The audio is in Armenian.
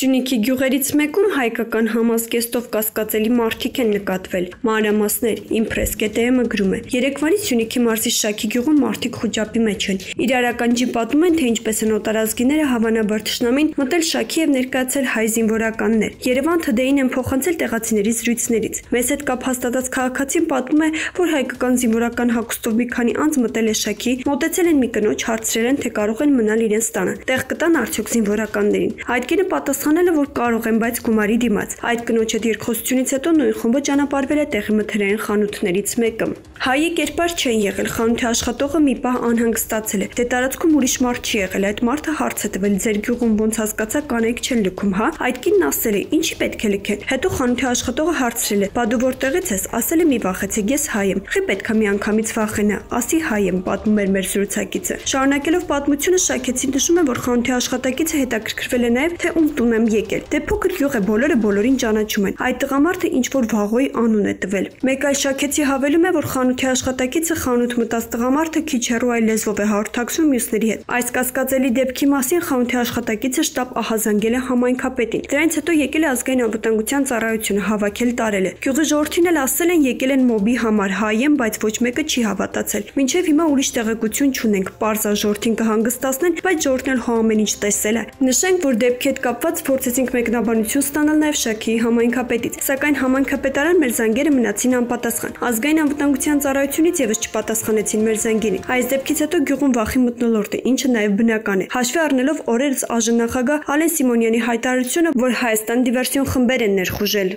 Սյունիքի գյուղերից մեկում հայկական համազգեստով կասկածելի մարդիկ են նկատվել։ Մանրամասներ Impress.am-ը գրում է. Երեկվանից Սյունիքի մարզի Շաքի գյուղում մարդիկ խոճապի մեջ են։ Իրարականջի պատմում են, թե ինչպես են օտարազգիները հավանաբար ճշնամին մտել Շաքի եւ ներկայացել հայ զինվորականներ։ Երևան թդեին են փոխանցել տեղացիների զրույցներից։ Մեծ հետ կապ հաստատած քաղաքացին պատմում է, որ հայկական զինվորական հագուստով մի քանի անձ մտել է Շաքի, մոտեցել են մի կնոջ, հարցրել են, թե կարող են մնալ իրենց տանը։ Տեղ կտան արդյոք զինվորականներին։ Այդ կինը պատասխան պատասխանել է, որ կարող են, բայց գումարի դիմաց։ Այդ կնոջ հետ երկխոսությունից հետո նույն խումբը ճանապարհվել է տեղի մթերային խանութներից մեկը։ Հայի կերպար չեն եղել, խանութի աշխատողը մի պահ անհանգստացել է։ Դե տարածքում ուրիշ մարդ չի եղել, այդ մարդը հարց է տվել, ձեր գյուղում ոնց հասկացա կանայք չեն լքում, հա։ Այդ կինն ասել է, ինչի պետք է լքեն։ Հետո խանութի աշխատողը հարցրել է, բա դու որտեղից ես։ Ասել է մի վախեցեք, ես հայ եմ։ Խի պետքա մի անգամից վախենա, ասի հայ եմ, պատմում էր մեր զրուցակիցը։ Շարունակելով պատմությունը Շաքեցին նշում է, որ խանութի աշխատակիցը հետաքրքրվել է նաև, թե ում տուն եմ եկել։ Դե փոքր գյուղ է, բոլորը բոլորին ճանաչում են։ Այդ տղամարդը ինչ որ վաղոյի անուն է տվել։ Մեկ այլ շաքեցի հավելում է, որ խանութի աշխատակիցը խանութ մտած տղամարդը քիչ հեռու այլ լեզվով է հարթակցում մյուսների հետ։ Այս կասկածելի դեպքի մասին խանութի աշխատակիցը շտապ ահազանգել է համայնքապետին։ Դրանից հետո եկել է ազգային անվտանգության ծառայությունը հավաքել տարել է։ Գյուղի ժողովրդին էլ ասել են եկել են մոբի համար հայ եմ, բայց ոչ մեկը չի հավատացել։ Մինչև հիմա ուրիշ տեղեկություն չունենք։ Պարզա ժողովրդին կհանգստացնեն, բայց ժողովրդն էլ հո ամեն ինչ տեսել է։ Նշենք, որ դեպքի հետ կապված փորձեցինք մեկնաբանություն ստանալ նաև Շաքիի համայնքապետից, սակայն համայնքապետարան մեր զանգերը մնացին անպատասխան։ Ազգային անվտանգության ծառայությունից եւս չպատասխանեցին մեր զանգերին։ Այս դեպքից հետո գյուղում վախի մտնոլորտ է, ինչը նաև բնական է։ Հաշվի առնելով օրերս ԱԺ նախագահ Ալեն Սիմոնյանի հայտարարությունը, որ Հայաստան դիվերսիոն խմբեր են ներխուժել։